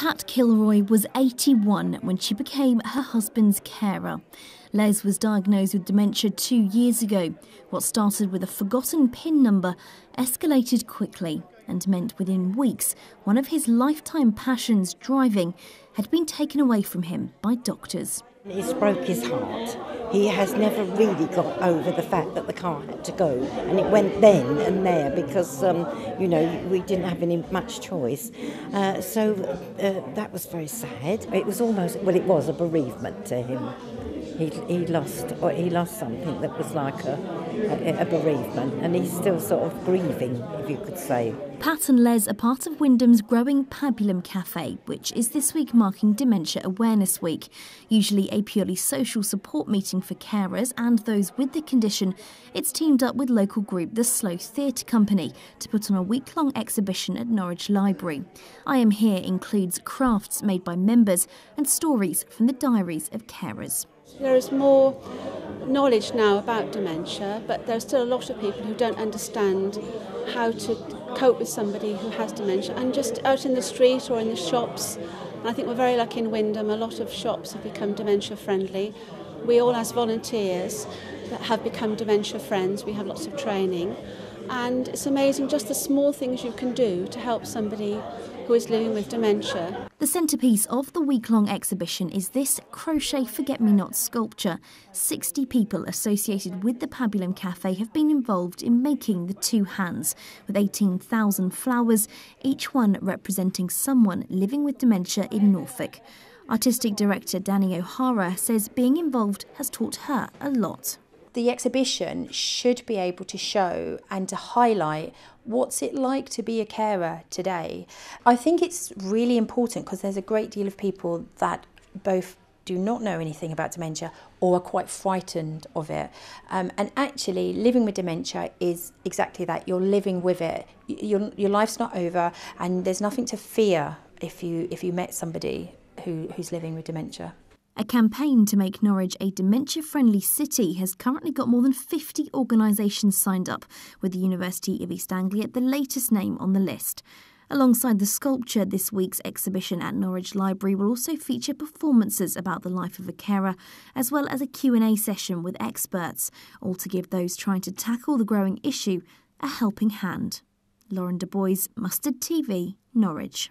Pat Kilroy was 81 when she became her husband's carer. Les was diagnosed with dementia two years ago. What started with a forgotten PIN number escalated quickly and meant within weeks one of his lifetime passions, driving, had been taken away from him by doctors. It's broke his heart. He has never really got over the fact that the car had to go, and it went then and there because, um, you know, we didn't have any much choice. Uh, so uh, that was very sad. It was almost, well, it was a bereavement to him. He, he lost, or he lost something that was like a, a, a bereavement, and he's still sort of grieving, if you could say. Pat and Les are part of Wymondham's growing Pabulum Cafe, which is this week marking Dementia Awareness Week. Usually a purely social support meeting for carers and those with the condition, it's teamed up with local group the Slow Theatre Company to put on a week long exhibition at Norwich Library. I Am Here includes crafts made by members and stories from the diaries of carers. There is more knowledge now about dementia, but there's still a lot of people who don't understand how to cope with somebody who has dementia and just out in the street or in the shops. And I think we're very lucky in Wyndham, a lot of shops have become dementia friendly. We all, as volunteers, have become dementia friends. We have lots of training. And it's amazing just the small things you can do to help somebody who is living with dementia. The centrepiece of the week long exhibition is this crochet forget me not sculpture. 60 people associated with the Pabulum Cafe have been involved in making the two hands, with 18,000 flowers, each one representing someone living with dementia in Norfolk. Artistic director Danny O'Hara says being involved has taught her a lot the exhibition should be able to show and to highlight what's it like to be a carer today. I think it's really important because there's a great deal of people that both do not know anything about dementia or are quite frightened of it. Um, and actually, living with dementia is exactly that. You're living with it. Your, your life's not over, and there's nothing to fear if you if you met somebody who, who's living with dementia. A campaign to make Norwich a dementia friendly city has currently got more than 50 organisations signed up, with the University of East Anglia the latest name on the list. Alongside the sculpture, this week's exhibition at Norwich Library will also feature performances about the life of a carer, as well as a Q&A session with experts, all to give those trying to tackle the growing issue a helping hand. Lauren Du Bois, Mustard TV, Norwich.